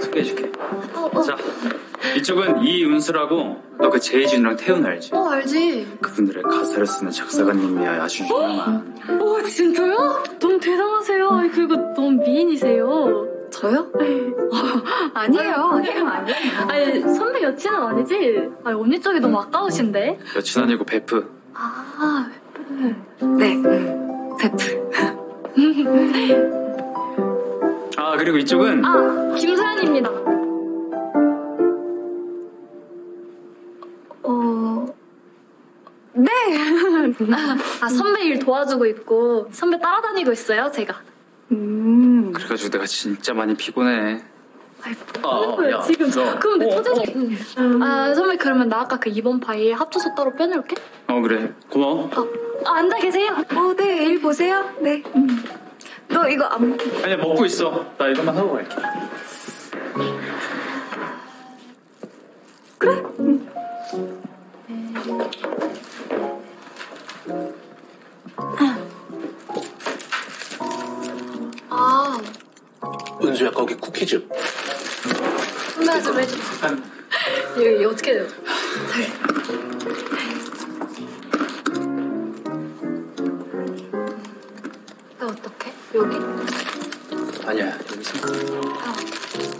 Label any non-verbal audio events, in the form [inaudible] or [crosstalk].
소개해줄게. 어, 어. 자, 이쪽은 이은수라고 너 그 재희준이랑 태훈 알지? 어, 알지. 그분들의 가사를 쓰는 작사가님이야 아주 유명한. 어, 진짜요? 너무 대단하세요. 그리고 너무 미인이세요. 저요? 네. [laughs] 아니에요. 아니에요. 아니에요. 아니, 선배 여친은 아니지? 아니, 언니 쪽이 너무 아까우신데? 여친 아니고 베프. 아, 네. 음, 베프. [laughs] 아 그리고 이쪽은 아, 김소연입니다. 어. 네. [laughs] 아, 선배 일 도와주고 있고, 선배 따라다니고 있어요, 제가. 음. 그래가지고 내가 진짜 많이 피곤해. 아이, 아, 지금. 너. 그럼 내 어, 토대지. 아, 선배, 그러면 나 아까 그 2번 파일 합쳐서 따로 빼놓을게. 어 그래 고마워. 아, 아, 앉아 계세요. 어, 네. 일 보세요. 네. 음. 너 이거 안 먹... 아니야 먹고 있어. 나 이것만 하고 갈게. 아, 은수야 거기 쿠키즈 선배가 좀 해줘. 이거, 이거 어떻게 해요? 여기? 아니야, 여기서. 어.